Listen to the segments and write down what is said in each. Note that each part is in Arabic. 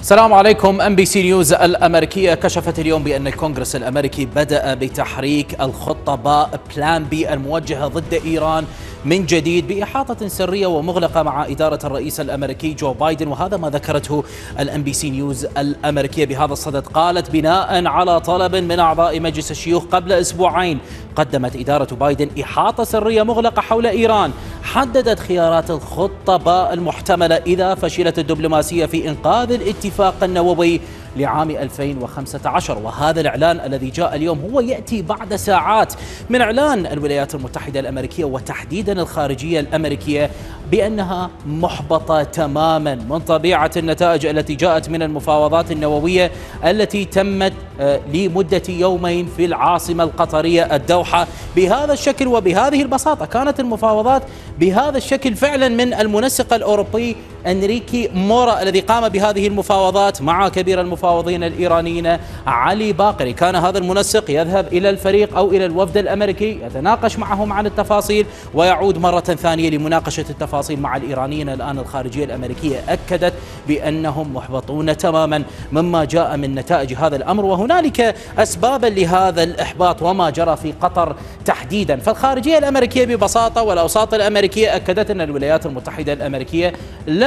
السلام عليكم. NBC News الأمريكية كشفت اليوم بأن الكونغرس الأمريكي بدأ بتحريك الخطة باء plan B الموجهة ضد إيران من جديد بإحاطة سرية ومغلقة مع إدارة الرئيس الأمريكي جو بايدن وهذا ما ذكرته ال NBC News الأمريكية بهذا الصدد. قالت بناء على طلب من أعضاء مجلس الشيوخ قبل أسبوعين قدمت إدارة بايدن إحاطة سرية مغلقة حول إيران. حددت خيارات الخطة باء المحتملة إذا فشلت الدبلوماسية في إنقاذ الاتفاق النووي لعام 2015 وهذا الإعلان الذي جاء اليوم هو يأتي بعد ساعات من إعلان الولايات المتحدة الأمريكية وتحديدا الخارجية الأمريكية بأنها محبطة تماما من طبيعة النتائج التي جاءت من المفاوضات النووية التي تمت آه، لمدة يومين في العاصمة القطرية الدوحة. بهذا الشكل وبهذه البساطة كانت المفاوضات بهذا الشكل فعلا من المنسق الأوروبي أنريكي مورا الذي قام بهذه المفاوضات مع كبير المفاوضين الإيرانيين. علي باقري كان هذا المنسق يذهب إلى الفريق أو إلى الوفد الأمريكي يتناقش معهم عن التفاصيل ويعود مرة ثانية لمناقشة التفاصيل مع الإيرانيين الآن الخارجية الأمريكية. أكدت بأنهم محبطون تماما مما جاء من نتائج هذا الأمر وهنالك أسبابا لهذا الإحباط وما جرى في قطر تحديدا. فالخارجية الأمريكية ببساطة والأوساط الأمريكية أكدت أن الولايات المتحدة الأمريكية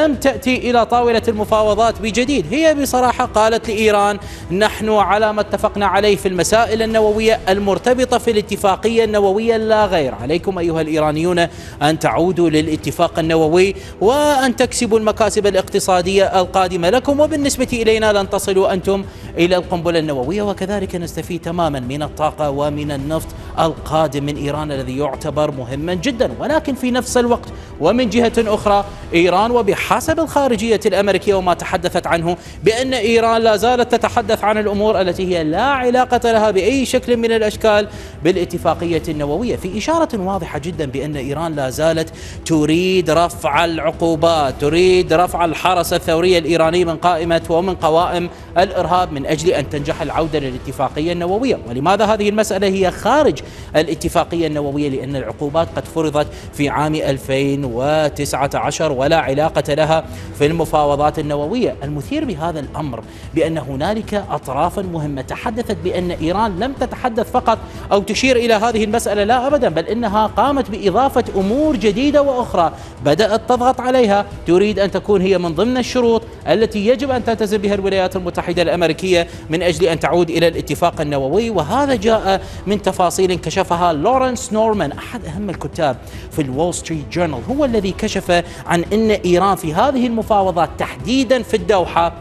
لم تأتي إلى طاولة المفاوضات بجديد. هي بصراحة قالت لإيران نحن على ما اتفقنا عليه في المسائل النووية المرتبطة في الاتفاقية النووية لا غير. عليكم أيها الإيرانيون أن تعودوا للاتفاق النووي وأن تكسبوا المكاسب الاقتصادية القادمة. لكم وبالنسبة إلينا لن تصلوا أنتم إلى القنبلة النووية وكذلك نستفيد تماما من الطاقة ومن النفط القادم من إيران الذي يعتبر مهما جدا ولكن في نفس الوقت ومن جهة أخرى إيران وبحسب الخارجية الأمريكية وما تحدثت عنه بأن إيران لا زالت تتحدث عن الأمور التي هي لا علاقة لها بأي شكل من الأشكال بالاتفاقية النووية. في إشارة واضحة جدا بأن إيران لا زالت تريد رفع العقوبات تريد رفع الحرس الثوري الإيراني من قائمة ومن قوائم الإرهاب من أجل أن تنجح العودة للاتفاقية النووية. ولماذا هذه المسألة هي خارج الاتفاقية النووية لأن العقوبات قد فرضت في عام 2019 ولا علاقة لها في المفاوضات النووية. المثير بهذا الأمر بأن هنالك أطرافا مهمة تحدثت بأن إيران لم تتحدث فقط أو تشير إلى هذه المسألة لا أبدا بل إنها قامت بإضافة أمور جديدة وأخرى بدأت تضغط عليها. تريد أن تكون هي من ضمن الشروط التي يجب أن تلتزم بها الولايات المتحدة الأمريكية من أجل أن تعود إلى الاتفاق النووي وهذا جاء من تفاصيل كشفها لورنس نورمان أحد أهم الكتاب في ال Wall Street Journal. هو الذي كشف عن أن إيران في هذه المفاوضات تحديدا في الدوحة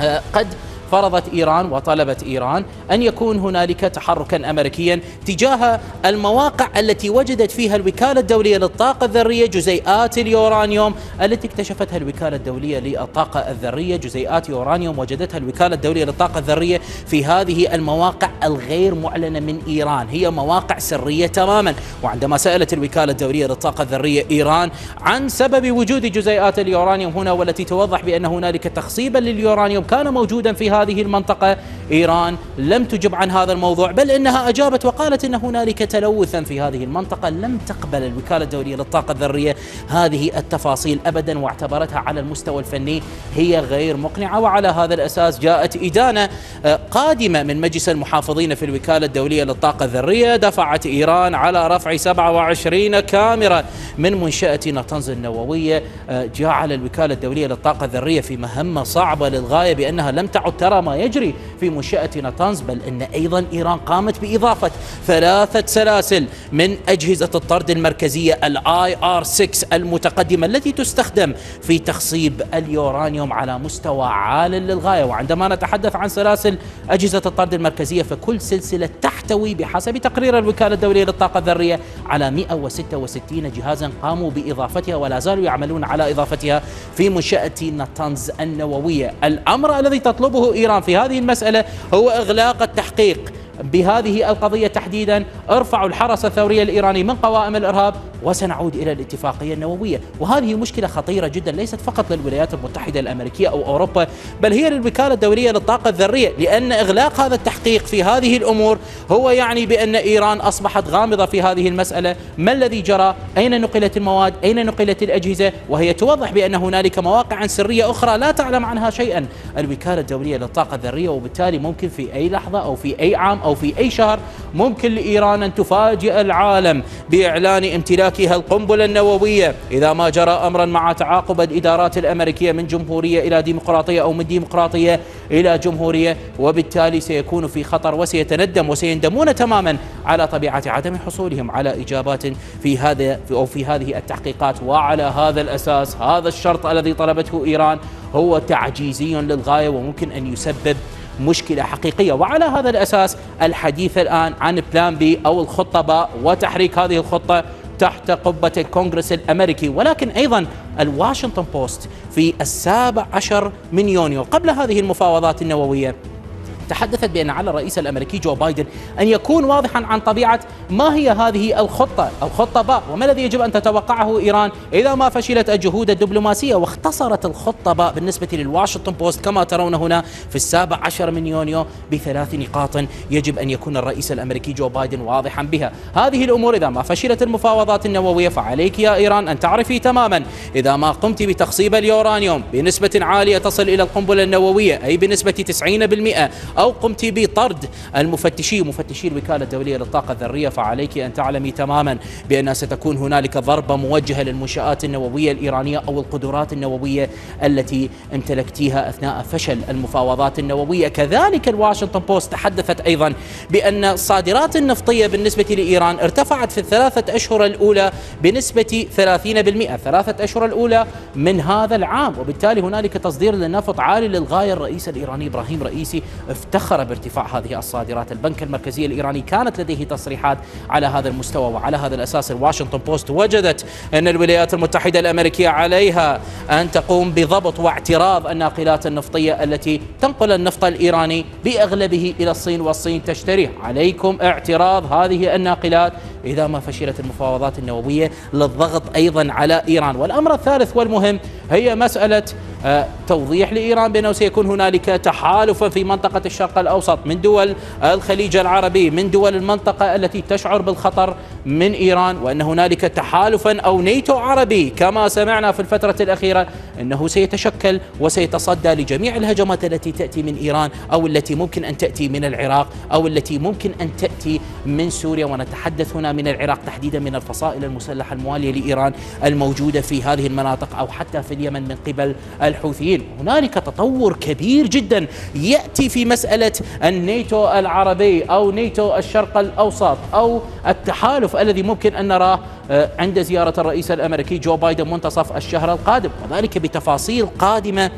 آه، قد فرضت إيران وطلبت إيران أن يكون هنالك تحركا أمريكيا تجاه المواقع التي وجدت فيها الوكالة الدولية للطاقة الذرية جزيئات اليورانيوم. التي اكتشفتها الوكالة الدولية للطاقة الذرية جزيئات يورانيوم وجدتها الوكالة الدولية للطاقة الذرية في هذه المواقع الغير معلنة من إيران. هي مواقع سرية تماما. وعندما سألت الوكالة الدولية للطاقة الذرية إيران عن سبب وجود جزيئات اليورانيوم هنا والتي توضح بأن هنالك تخصيبا لليورانيوم كان موجودا في هذه المنطقة إيران لم تجب عن هذا الموضوع بل إنها أجابت وقالت إن هنالك تلوثا في هذه المنطقة لم تقبل الوكالة الدولية للطاقة الذرية. هذه التفاصيل أبدا واعتبرتها على المستوى الفني هي غير مقنعة وعلى هذا الأساس جاءت إدانة آه، قادمة من مجلس المحافظين في الوكالة الدولية للطاقة الذرية. دفعت إيران على رفع 27 كاميرا من منشأة نطنز النووية آه، جعل الوكالة الدولية للطاقة الذرية في مهمة صعبة للغاية بأنها لم تعد ترى ما يجري في منشأة نطنز بل أن أيضا إيران قامت بإضافة ثلاثة سلاسل من أجهزة الطرد المركزية ال IR 6 المتقدمة التي تستخدم في تخصيب اليورانيوم على مستوى عال للغاية. وعندما نتحدث عن سلاسل أجهزة الطرد المركزية فكل سلسلة تحتوي بحسب تقرير الوكالة الدولية للطاقة الذرية على 166 جهازا قاموا بإضافتها ولا زالوا يعملون على إضافتها في منشأة نطنز النووية. الأمر الذي تطلبه إيران في هذه المسألة هو إغلاق التحقيق. بهذه القضية تحديدا ارفعوا الحرس الثوري الإيراني من قوائم الإرهاب وسنعود إلى الاتفاقية النووية. وهذه مشكلة خطيرة جدا ليست فقط للولايات المتحدة الأمريكية أو أوروبا بل هي للوكالة الدولية للطاقة الذرية لأن إغلاق هذا التحقيق في هذه الأمور هو يعني بأن إيران أصبحت غامضة في هذه المسألة. ما الذي جرى؟ أين نقلت المواد؟ أين نقلت الأجهزة؟ وهي توضح بأن هنالك مواقع سرية أخرى لا تعلم عنها شيئا. الوكالة الدولية للطاقة الذرية وبالتالي ممكن في أي لحظة أو في أي عام أو في أي شهر ممكن لإيران أن تفاجئ العالم بإعلان امتلاكها القنبلة النووية. إذا ما جرى أمرا مع تعاقب الإدارات الأمريكية من جمهورية إلى ديمقراطية أو من ديمقراطية إلى جمهورية وبالتالي سيكون في خطر وسيتندم وسيندمون تماما على طبيعة عدم حصولهم على إجابات في هذا أو في هذه التحقيقات. وعلى هذا الأساس هذا الشرط الذي طلبته إيران هو تعجيزي للغاية وممكن أن يسبب مشكلة حقيقية. وعلى هذا الأساس الحديث الآن عن plan B أو الخطة باء وتحريك هذه الخطة تحت قبة الكونغرس الأمريكي. ولكن أيضا الواشنطن بوست في السابع عشر من يونيو. قبل هذه المفاوضات النووية تحدثت بأن على الرئيس الأمريكي جو بايدن أن يكون واضحا عن طبيعة ما هي هذه الخطة الخطة باء. وما الذي يجب أن تتوقعه إيران إذا ما فشلت الجهود الدبلوماسية واختصرت الخطة باء بالنسبة للواشنطن بوست كما ترون هنا في السابع عشر من يونيو بثلاث نقاط يجب أن يكون الرئيس الأمريكي جو بايدن واضحا بها. هذه الأمور إذا ما فشلت المفاوضات النووية فعليك يا إيران أن تعرفي تماما. إذا ما قمت بتخصيب اليورانيوم بنسبة عالية تصل إلى القنبلة النووية أي بنسبة 90% أو قمت بطرد المفتشي. مفتشي الوكالة الدولية للطاقة الذرية. فعليك أن تعلمي تماما بأن ستكون هنالك ضربة موجهة للمنشآت النووية الإيرانية أو القدرات النووية التي امتلكتيها أثناء فشل المفاوضات النووية. كذلك الواشنطن بوست تحدثت أيضا بأن الصادرات النفطية بالنسبة لإيران ارتفعت في الثلاثة أشهر الأولى بنسبة 30% الثلاثة أشهر الأولى من هذا العام. وبالتالي هنالك تصدير للنفط عالي للغاية. الرئيس الإيراني إبراهيم رئيسي افتخر بارتفاع هذه الصادرات. البنك المركزي الإيراني كانت لديه تصريحات على هذا المستوى وعلى هذا الأساس. الواشنطن بوست وجدت أن الولايات المتحدة الأمريكية عليها أن تقوم بضبط واعتراض الناقلات النفطية التي تنقل النفط الإيراني بأغلبه إلى الصين والصين تشتريه عليكم اعتراض هذه الناقلات إذا ما فشلت المفاوضات النووية للضغط أيضا على إيران. والأمر الثالث والمهم هي مسألة توضيح لإيران بأنه سيكون هنالك تحالفا في منطقة الشرق الأوسط من دول الخليج العربي من دول المنطقة التي تشعر بالخطر من إيران وأن هنالك تحالفا أو نيتو عربي كما سمعنا في الفترة الأخيرة أنه سيتشكل وسيتصدى لجميع الهجمات التي تأتي من إيران أو التي ممكن أن تأتي من العراق أو التي ممكن أن تأتي من سوريا. ونتحدث هنا من العراق تحديدا من الفصائل المسلحة الموالية لإيران الموجودة في هذه المناطق أو حتى في اليمن من قبل الحوثيين. هنالك تطور كبير جدا يأتي في مسألة النيتو العربي أو نيتو الشرق الأوسط أو التحالف الذي ممكن أن نراه آه، عند زيارة الرئيس الأمريكي جو بايدن منتصف الشهر القادم. وذلك بتفاصيل قادمة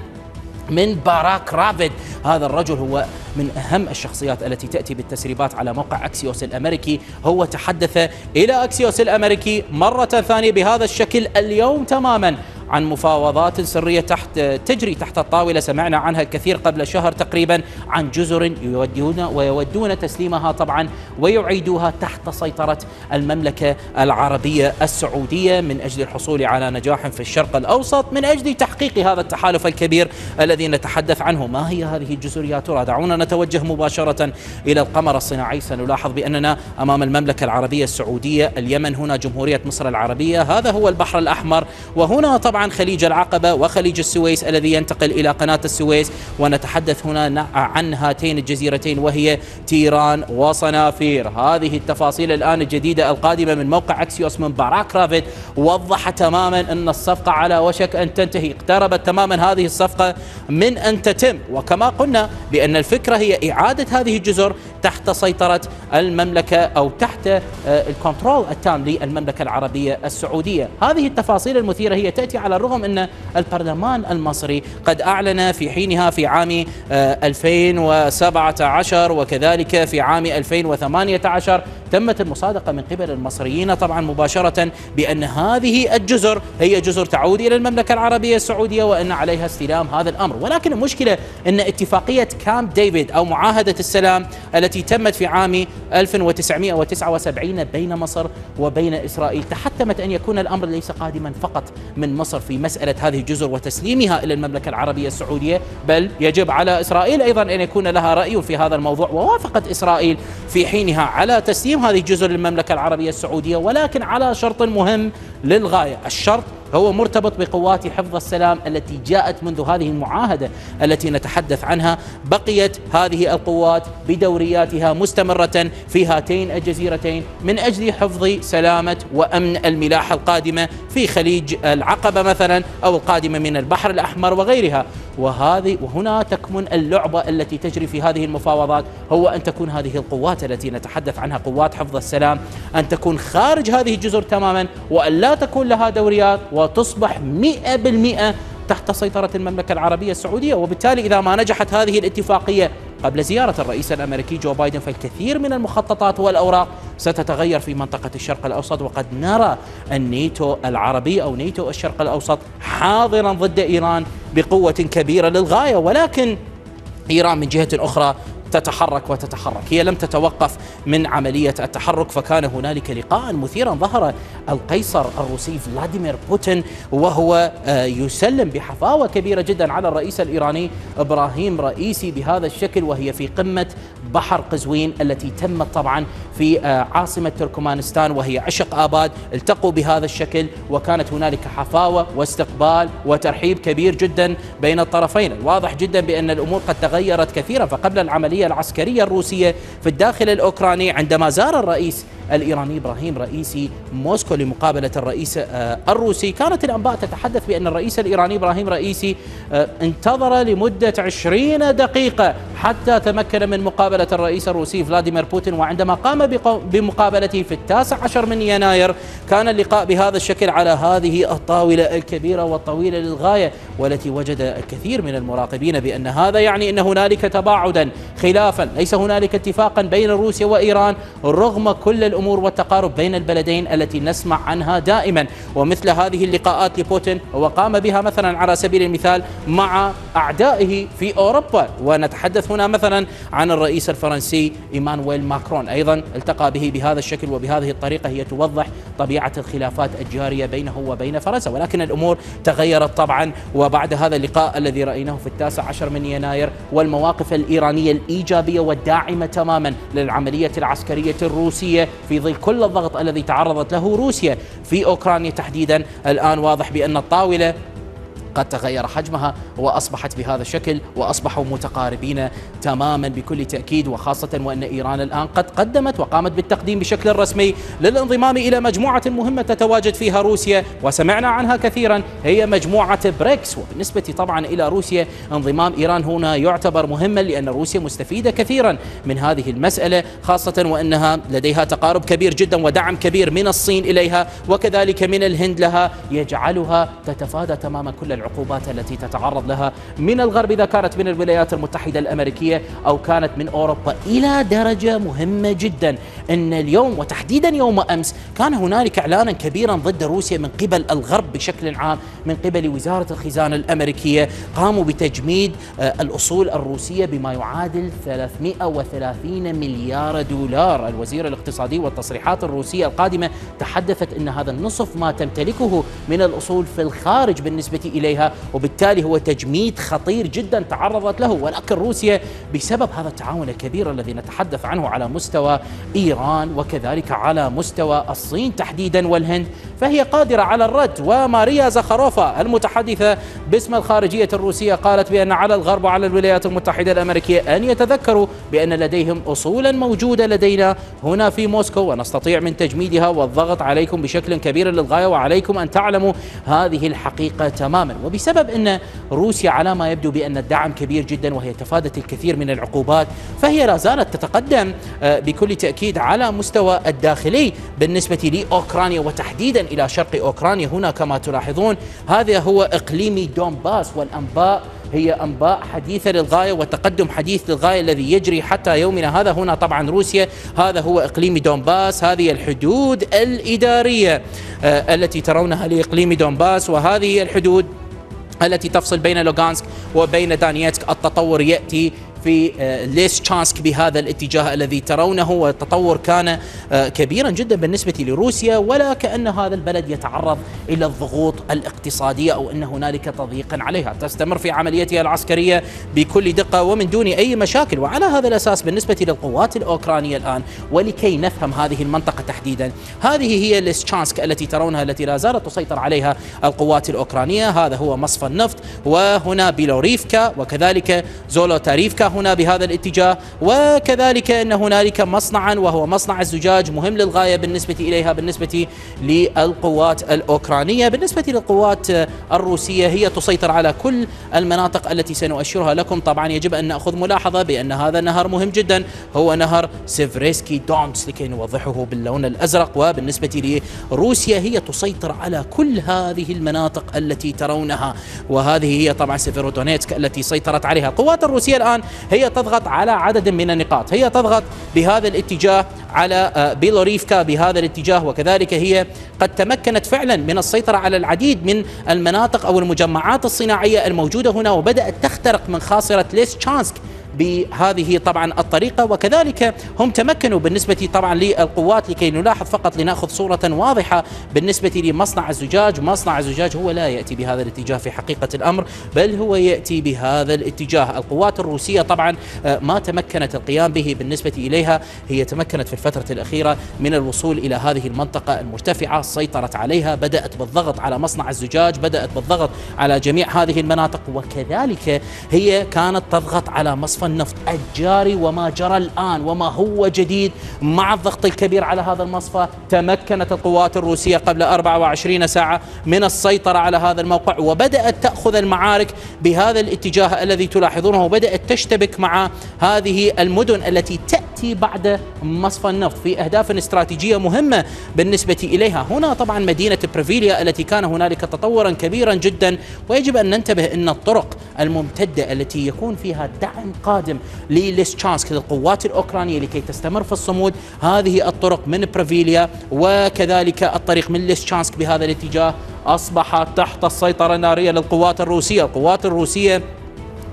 من باراك رافيد. هذا الرجل هو من أهم الشخصيات التي تأتي بالتسريبات على موقع أكسيوس الأمريكي. هو تحدث إلى أكسيوس الأمريكي مرة ثانية بهذا الشكل اليوم تماما. عن مفاوضات سرية تحت تجري تحت الطاولة. سمعنا عنها الكثير قبل شهر تقريبا عن جزر يودون ويودون تسليمها طبعا ويعيدوها تحت سيطرة المملكة العربية السعودية من أجل الحصول على نجاح في الشرق الأوسط من أجل تحقيق هذا التحالف الكبير الذي نتحدث عنه. ما هي هذه الجزر يا ترى دعونا نتوجه مباشرة إلى القمر الصناعي. سنلاحظ بأننا أمام المملكة العربية السعودية. اليمن هنا جمهورية مصر العربية. هذا هو البحر الأحمر. وهنا طبعا طبعا خليج العقبة وخليج السويس الذي ينتقل إلى قناة السويس. ونتحدث هنا عن هاتين الجزيرتين وهي تيران وصنافير. هذه التفاصيل الآن الجديدة القادمة من موقع أكسيوس من باراك رافيد. وضح تماما أن الصفقة على وشك أن تنتهي. اقتربت تماما هذه الصفقة من أن تتم. وكما قلنا بأن الفكرة هي إعادة هذه الجزر تحت سيطرة المملكة أو تحت آه، ال control التام للمملكة العربية السعودية. هذه التفاصيل المثيرة هي تأتي على الرغم أن البرلمان المصري قد أعلن في حينها في عام 2017 آه، وكذلك في عام 2018 تمت المصادقة من قبل المصريين طبعا مباشرة بأن هذه الجزر هي جزر تعود إلى المملكة العربية السعودية وأن عليها استلام هذا الأمر. ولكن المشكلة أن اتفاقية كامب ديفيد أو معاهدة السلام التي تمت في عام 1979 بين مصر وبين إسرائيل تحتمت أن يكون الأمر ليس قادما فقط من مصر. في مسألة هذه الجزر وتسليمها إلى المملكة العربية السعودية. بل يجب على إسرائيل أيضا أن يكون لها رأي في هذا الموضوع. ووافقت إسرائيل في حينها على تسليم هذه الجزر للمملكة العربية السعودية ولكن على شرط مهم للغاية. الشرط هو مرتبط بقوات حفظ السلام التي جاءت منذ هذه المعاهدة التي نتحدث عنها. بقيت هذه القوات بدورياتها مستمرة في هاتين الجزيرتين من أجل حفظ سلامة وأمن الملاحة القادمة في خليج العقبة مثلا أو القادمة من البحر الأحمر وغيرها. وهذه وهنا تكمن اللعبة التي تجري في هذه المفاوضات هو أن تكون هذه القوات التي نتحدث عنها قوات حفظ السلام أن تكون خارج هذه الجزر تماما وأن لا تكون لها دوريات وتصبح مئة بالمئة تحت سيطرة المملكة العربية السعودية. وبالتالي إذا ما نجحت هذه الاتفاقية قبل زيارة الرئيس الأمريكي جو بايدن فالكثير من المخططات والأوراق ستتغير في منطقة الشرق الأوسط وقد نرى النيتو العربي أو نيتو الشرق الأوسط حاضرا ضد إيران بقوة كبيرة للغاية ولكن إيران من جهة أخرى تتحرك وتتحرك. هي لم تتوقف من عملية التحرك فكان هنالك لقاء مثيرا. ظهر القيصر الروسي فلاديمير بوتين وهو آه، يسلم بحفاوة كبيرة جدا على الرئيس الإيراني إبراهيم رئيسي بهذا الشكل وهي في قمة بحر قزوين التي تمت طبعا في آه، عاصمة تركمانستان وهي عشق آباد التقوا بهذا الشكل وكانت هنالك حفاوة واستقبال وترحيب كبير جدا بين الطرفين. الواضح جدا بأن الأمور قد تغيرت كثيرا فقبل العملية العسكرية الروسية في الداخل الأوكراني عندما زار الرئيس الإيراني إبراهيم رئيسي موسكو لمقابلة الرئيس آه، الروسي. كانت الأنباء تتحدث بأن الرئيس الإيراني إبراهيم رئيسي آه، انتظر لمدة 20 دقيقة حتى تمكن من مقابلة الرئيس الروسي فلاديمير بوتين وعندما قام بمقابلته في التاسع عشر من يناير كان اللقاء بهذا الشكل على هذه الطاولة الكبيرة والطويلة للغاية والتي وجد الكثير من المراقبين بأن هذا يعني أن هنالك تباعدا. خلافا ليس هنالك اتفاقا بين روسيا وإيران رغم كل الأمور والتقارب بين البلدين التي نسمع عنها دائما. ومثل هذه اللقاءات لبوتين وقام بها مثلا على سبيل المثال مع أعدائه في أوروبا. ونتحدث هنا مثلا عن الرئيس الفرنسي إيمانويل ماكرون. أيضا التقى به بهذا الشكل وبهذه الطريقة هي توضح طبيعة الخلافات الجارية بينه وبين فرنسا. ولكن الأمور تغيرت طبعا وبعد هذا اللقاء الذي رأيناه في التاسع عشر من يناير والمواقف الإيرانية الإيجابية والداعمة تماما للعملية العسكرية الروسية في ظل كل الضغط الذي تعرضت له روسيا في أوكرانيا تحديدا. الآن واضح بأن الطاولة قد تغير حجمها وأصبحت بهذا الشكل وأصبحوا متقاربين تماما بكل تأكيد وخاصة وأن إيران الآن قد قدمت وقامت بالتقديم بشكل رسمي للانضمام إلى مجموعة مهمة تتواجد فيها روسيا وسمعنا عنها كثيرا هي مجموعة بريكس. وبالنسبة طبعا إلى روسيا انضمام إيران هنا يعتبر مهما لأن روسيا مستفيدة كثيرا من هذه المسألة خاصة وأنها لديها تقارب كبير جدا ودعم كبير من الصين إليها وكذلك من الهند لها يجعلها تتفادى تماما كل العقوبات التي تتعرض لها من الغرب. إذا كانت من الولايات المتحدة الأمريكية أو كانت من أوروبا إلى درجة مهمة جدا. أن اليوم وتحديدا يوم أمس كان هنالك إعلانا كبيرا ضد روسيا من قبل الغرب بشكل عام من قبل وزارة الخزانة الأمريكية. قاموا بتجميد آه، الأصول الروسية بما يعادل 330 مليار دولار. الوزير الاقتصادي والتصريحات الروسية القادمة تحدثت أن هذا النصف ما تمتلكه من الأصول في الخارج بالنسبة إليها وبالتالي هو تجميد خطير جدا تعرضت له. ولكن روسيا بسبب هذا التعاون الكبير الذي نتحدث عنه على مستوى إيران وكذلك على مستوى الصين تحديدا والهند فهي قادرة على الرد. وماريا زخاروفا المتحدثة باسم الخارجية الروسية قالت بأن على الغرب وعلى الولايات المتحدة الأمريكية أن يتذكروا بأن لديهم أصولا موجودة لدينا هنا في موسكو ونستطيع من تجميدها والضغط عليكم بشكل كبير للغاية وعليكم أن تعلموا هذه الحقيقة تماما. وبسبب أن روسيا على ما يبدو بأن الدعم كبير جدا وهي تفادت الكثير من العقوبات فهي لا زالت تتقدم آه، بكل تأكيد على مستوى الداخلي بالنسبة لأوكرانيا وتحديدا إلى شرق أوكرانيا. هنا كما تلاحظون هذا هو إقليم دونباس والأنباء هي أنباء حديثة للغاية وتقدم حديث للغاية الذي يجري حتى يومنا هذا. هنا طبعا روسيا هذا هو إقليم دونباس هذه الحدود الإدارية آه، التي ترونها لإقليم دونباس وهذه الحدود التي تفصل بين لوغانسك وبين دونيتسك. التطور يأتي في آه، ليستشانسك بهذا الاتجاه الذي ترونه والتطور كان آه، كبيرا جدا بالنسبة لروسيا ولا كأن هذا البلد يتعرض إلى الضغوط الاقتصادية أو أن هنالك تضييقا عليها. تستمر في عمليتها العسكرية بكل دقة ومن دون أي مشاكل. وعلى هذا الأساس بالنسبة للقوات الأوكرانية الآن ولكي نفهم هذه المنطقة تحديدا. هذه هي ليسشانسك التي ترونها التي لا زالت تسيطر عليها القوات الأوكرانية. هذا هو مصفى النفط وهنا بيلوريفكا وكذلك زولوتاريفكا. هنا بهذا الاتجاه وكذلك أن هنالك مصنعا وهو مصنع الزجاج مهم للغاية بالنسبة إليها بالنسبة للقوات الأوكرانية بالنسبة للقوات الروسية هي تسيطر على كل المناطق التي سنؤشرها لكم. طبعا يجب أن نأخذ ملاحظة بأن هذا النهر مهم جدا هو نهر سيفريسكي دونتس لكي نوضحه باللون الأزرق. وبالنسبة لروسيا هي تسيطر على كل هذه المناطق التي ترونها وهذه هي طبعا سيفيرودونيتسك التي سيطرت عليها. القوات الروسية الآن هي تضغط على عدد من النقاط. هي تضغط بهذا الاتجاه على آه، بيلوريفكا بهذا الاتجاه وكذلك هي قد تمكنت فعلا من السيطرة على العديد من المناطق أو المجمعات الصناعية الموجودة هنا وبدأت تخترق من خاصرة ليستشانسك بهذه طبعا الطريقة وكذلك هم تمكنوا بالنسبة طبعا للقوات لكي نلاحظ فقط لنأخذ صورة واضحة بالنسبة لمصنع الزجاج. مصنع الزجاج هو لا يأتي بهذا الاتجاه في حقيقة الأمر بل هو يأتي بهذا الاتجاه. القوات الروسية طبعا آه، ما تمكنت القيام به بالنسبة إليها. هي تمكنت في الفترة الأخيرة من الوصول إلى هذه المنطقة المرتفعة سيطرت عليها بدأت بالضغط على مصنع الزجاج بدأت بالضغط على جميع هذه المناطق وكذلك هي كانت تضغط على مصفى النفط الجاري وما جرى الآن وما هو جديد مع الضغط الكبير على هذا المصفى. تمكنت القوات الروسية قبل 24 ساعة من السيطرة على هذا الموقع وبدأت تأخذ المعارك بهذا الاتجاه الذي تلاحظونه وبدأت تشتبك مع هذه المدن التي تأتي بعد مصفى النفط في أهداف استراتيجية مهمة بالنسبة إليها. هنا طبعا مدينة بريفيليا التي كان هنالك تطورا كبيرا جدا. ويجب أن ننتبه أن الطرق الممتدة التي يكون فيها دعم قادم القادم لليسشانسك للقوات الأوكرانية لكي تستمر في الصمود. هذه الطرق من بريفيليا وكذلك الطريق من ليسشانسك بهذا الاتجاه. أصبحت تحت السيطرة النارية للقوات الروسية. القوات الروسية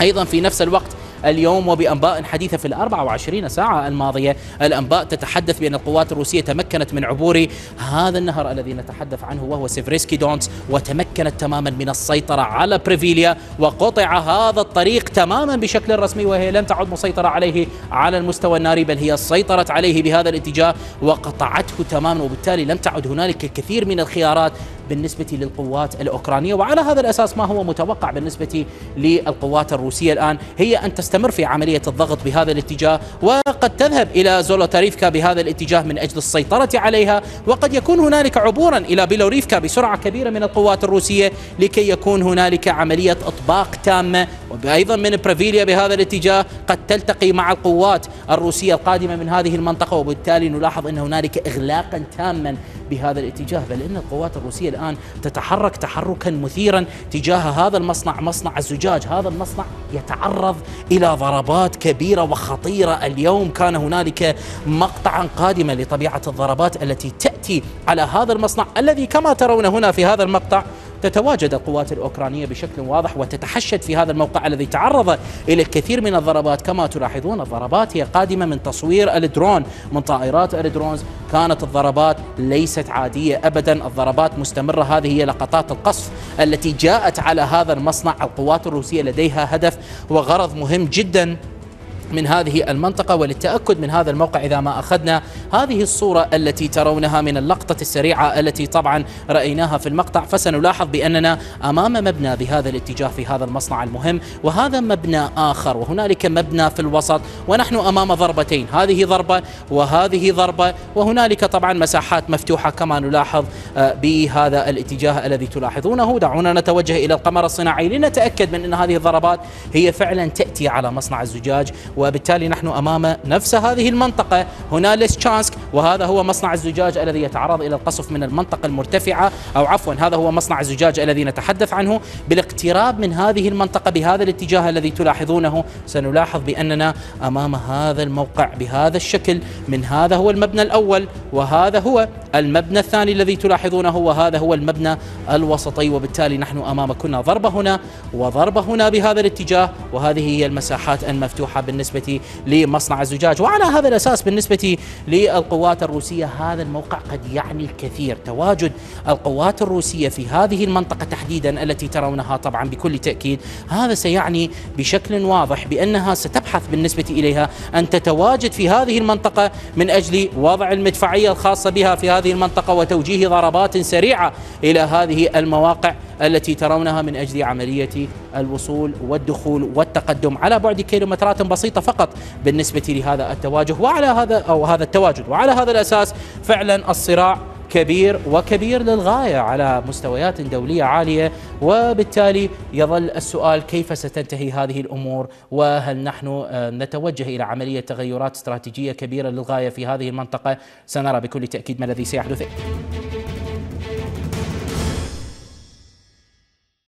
أيضا في نفس الوقت اليوم وبأنباء حديثة في ال 24 ساعة الماضية. الأنباء تتحدث بأن القوات الروسية تمكنت من عبور هذا النهر الذي نتحدث عنه وهو سيفريسكي دونتس وتمكنت تماما من السيطرة على بريفيليا وقطع هذا الطريق تماما بشكل رسمي وهي لم تعد مسيطرة عليه على المستوى الناري بل هي سيطرت عليه بهذا الاتجاه وقطعته تماما وبالتالي لم تعد هنالك الكثير من الخيارات بالنسبة للقوات الأوكرانية وعلى هذا الأساس ما هو متوقع بالنسبة للقوات الروسية الآن هي أن تستمر في عملية الضغط بهذا الاتجاه وقد تذهب إلى زولوتاريفكا بهذا الاتجاه من أجل السيطرة عليها وقد يكون هنالك عبورا إلى بيلوريفكا بسرعة كبيرة من القوات الروسية لكي يكون هنالك عملية إطباق تامة وأيضا من برافيليا بهذا الاتجاه قد تلتقي مع القوات الروسية القادمة من هذه المنطقة وبالتالي نلاحظ أن هنالك إغلاقا تاما بهذا الاتجاه بل إن القوات الروسية الآن تتحرك تحركا مثيرا تجاه هذا المصنع مصنع الزجاج. هذا المصنع يتعرض إلى ضربات كبيرة وخطيرة. اليوم كان هنالك مقطعا قادما لطبيعة الضربات التي تأتي على هذا المصنع الذي كما ترون هنا في هذا المقطع. تتواجد القوات الأوكرانية بشكل واضح وتتحشد في هذا الموقع الذي تعرض إلى الكثير من الضربات. كما تلاحظون الضربات هي قادمة من تصوير الدرون. من طائرات ال drones كانت الضربات ليست عادية أبدا. الضربات مستمرة. هذه هي لقطات القصف التي جاءت على هذا المصنع. القوات الروسية لديها هدف وغرض مهم جدا. من هذه المنطقة وللتأكد من هذا الموقع إذا ما أخذنا هذه الصورة التي ترونها من اللقطة السريعة التي طبعا رأيناها في المقطع. فسنلاحظ بأننا أمام مبنى بهذا الاتجاه في هذا المصنع المهم وهذا مبنى آخر وهنالك مبنى في الوسط ونحن أمام ضربتين هذه ضربة وهذه ضربة وهنالك طبعا مساحات مفتوحة كما نلاحظ آه، بهذا الاتجاه الذي تلاحظونه. دعونا نتوجه إلى القمر الصناعي لنتأكد من أن هذه الضربات هي فعلا تأتي على مصنع الزجاج وبالتالي نحن أمام نفس هذه المنطقة. هنا ليسشانسك وهذا هو مصنع الزجاج الذي يتعرض إلى القصف من المنطقة المرتفعة أو عفوا هذا هو مصنع الزجاج الذي نتحدث عنه. بالاقتراب من هذه المنطقة بهذا الاتجاه الذي تلاحظونه سنلاحظ بأننا أمام هذا الموقع بهذا الشكل. من هذا هو المبنى الأول وهذا هو المبنى الثاني الذي تلاحظونه وهذا هو المبنى الوسطي. وبالتالي نحن أمام كنا ضربة هنا وضربة هنا بهذا الاتجاه وهذه هي المساحات المفتوحة بالنسبة لمصنع الزجاج. وعلى هذا الأساس بالنسبة للقوات الروسية هذا الموقع قد يعني الكثير. تواجد القوات الروسية في هذه المنطقة تحديدا التي ترونها طبعا بكل تأكيد. هذا سيعني بشكل واضح بأنها ستبحث بالنسبة إليها أن تتواجد في هذه المنطقة من أجل وضع المدفعية الخاصة بها في هذه المنطقة وتوجيه ضربات سريعة إلى هذه المواقع التي ترونها من أجل عملية الوصول والدخول والتقدم. على بعد كيلومترات بسيطة فقط بالنسبة لهذا التواجه وعلى هذا أو هذا التواجد. وعلى هذا الأساس فعلا الصراع كبير وكبير للغاية على مستويات دولية عالية وبالتالي يظل السؤال كيف ستنتهي هذه الأمور؟ وهل نحن آه، نتوجه إلى عملية تغيرات استراتيجية كبيرة للغاية في هذه المنطقة؟ سنرى بكل تأكيد ما الذي سيحدث.